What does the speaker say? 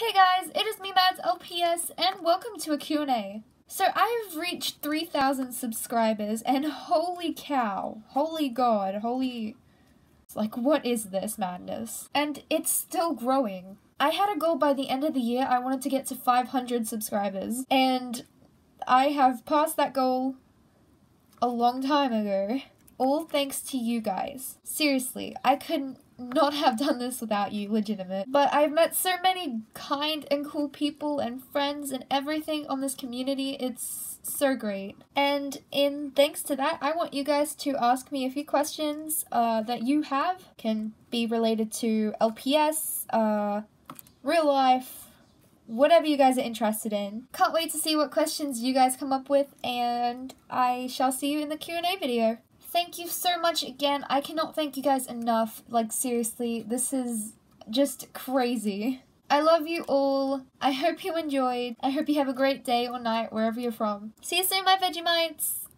Hey guys, it is me Madz LPS and welcome to a Q&A. So I have reached 3,000 subscribers and holy cow, holy god, holy... Like what is this madness? And it's still growing. I had a goal by the end of the year, I wanted to get to 500 subscribers and I have passed that goal a long time ago. All thanks to you guys. Seriously, I couldn't not have done this without you, legitimate. But I've met so many kind and cool people and friends and everything on this community. It's so great. And in thanks to that, I want you guys to ask me a few questions uh, that you have. Can be related to LPS, uh, real life, whatever you guys are interested in. Can't wait to see what questions you guys come up with and I shall see you in the Q&A video. Thank you so much again. I cannot thank you guys enough. Like seriously, this is just crazy. I love you all. I hope you enjoyed. I hope you have a great day or night wherever you're from. See you soon, my Vegemites!